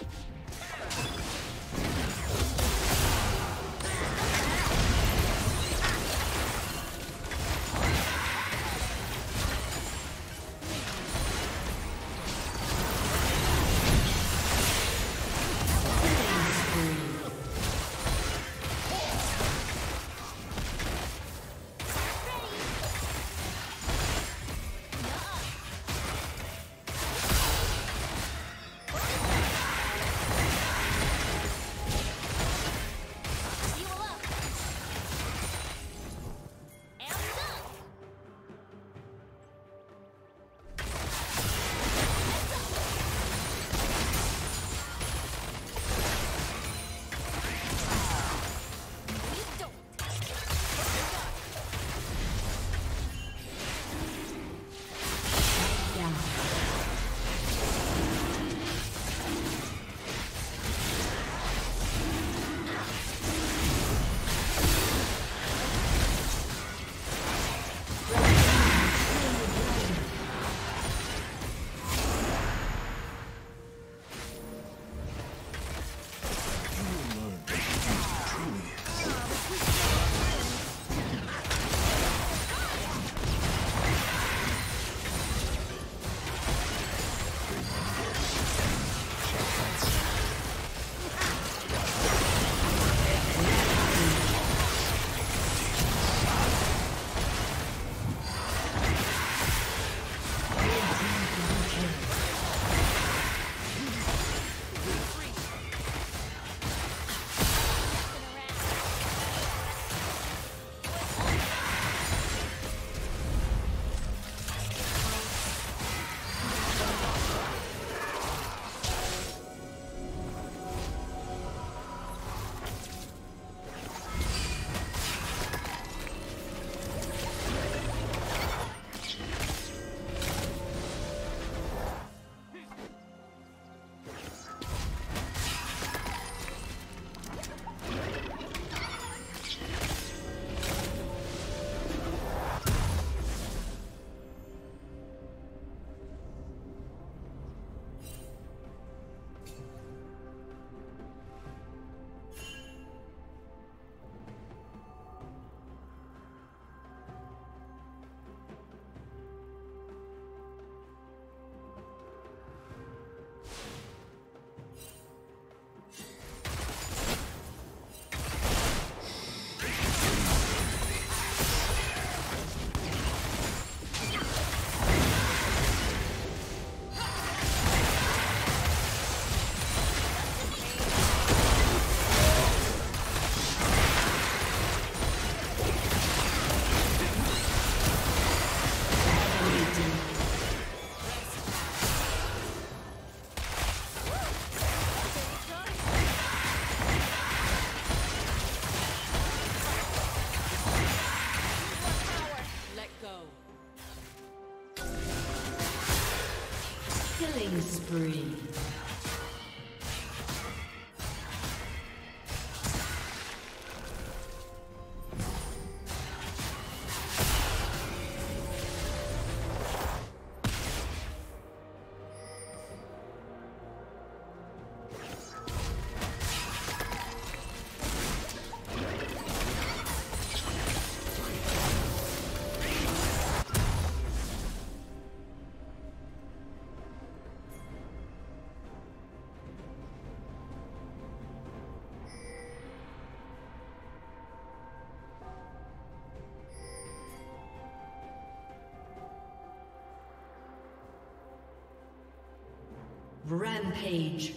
you Rampage.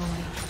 destroyed.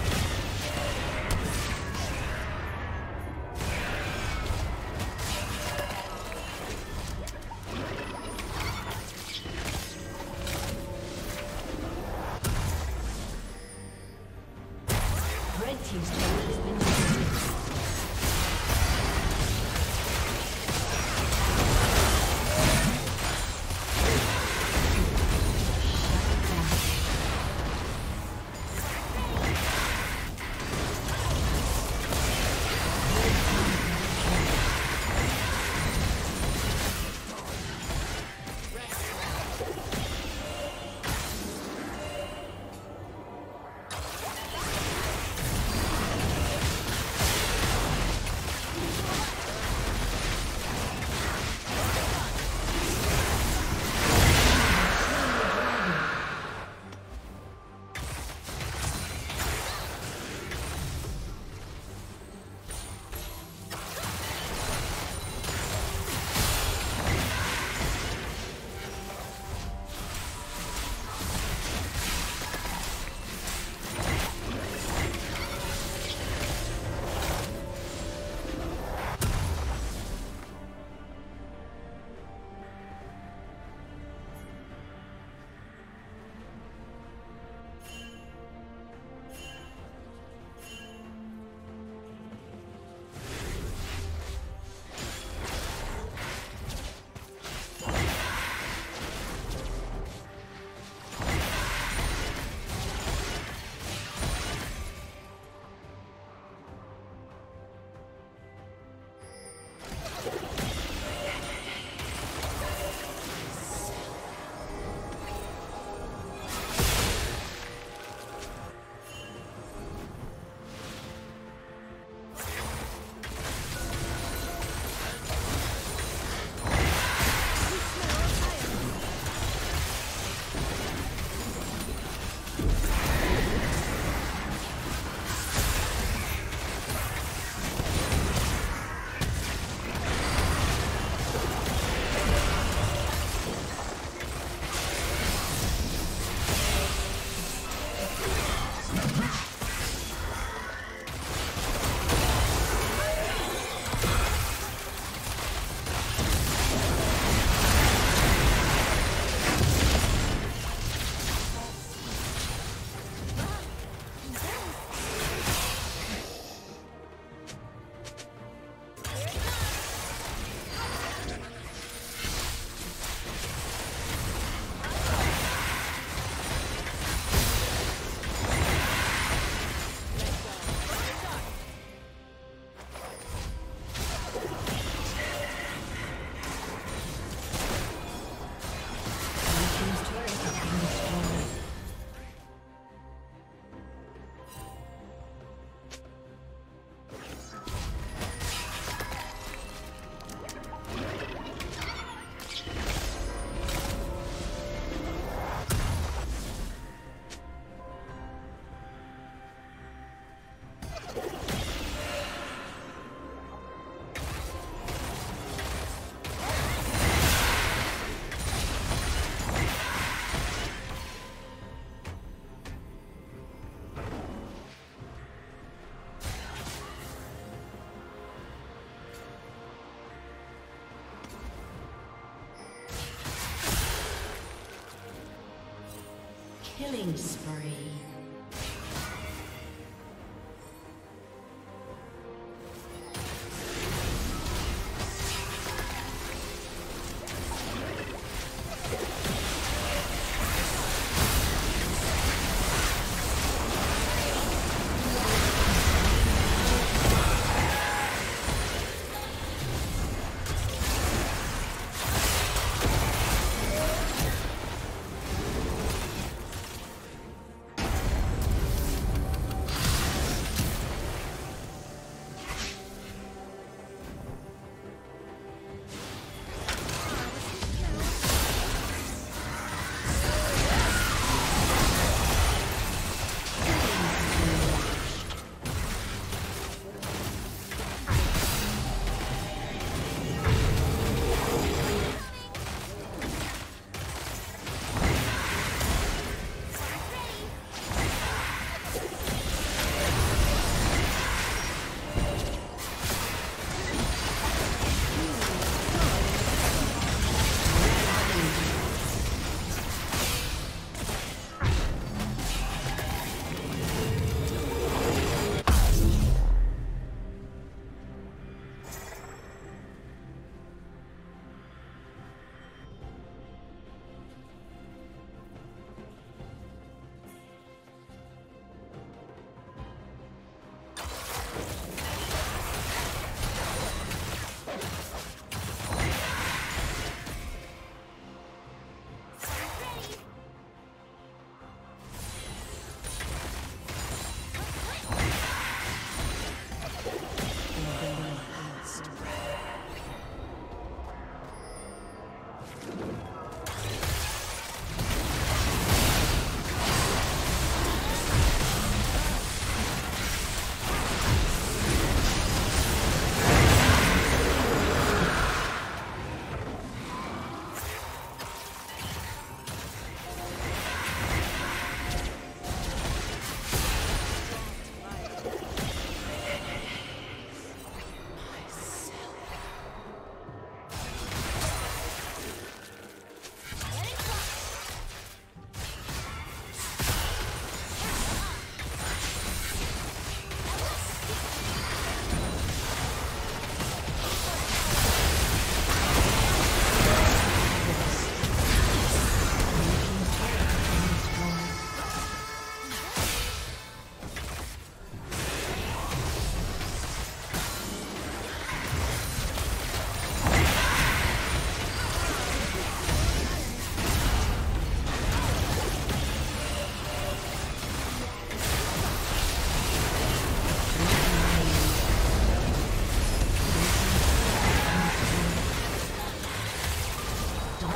Killing spree.